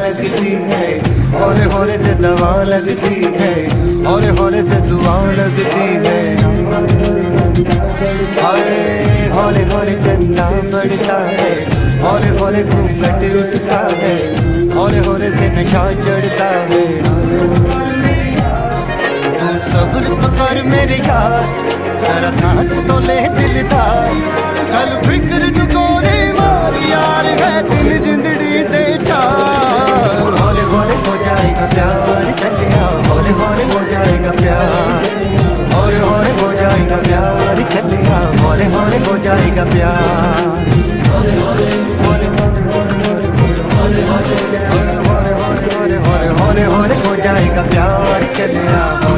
लगती है। होने होने से दवा लगती है। होने होने दुआ लगती है। होने होने चंदा बढ़ता है। होने हौले घूंघट उठता है। हौले हौले से नशा चढ़ता है। तू सब्र तो कर मेरे यार, जरा सांस तो ले दिलदार। कल फ़िक्र que.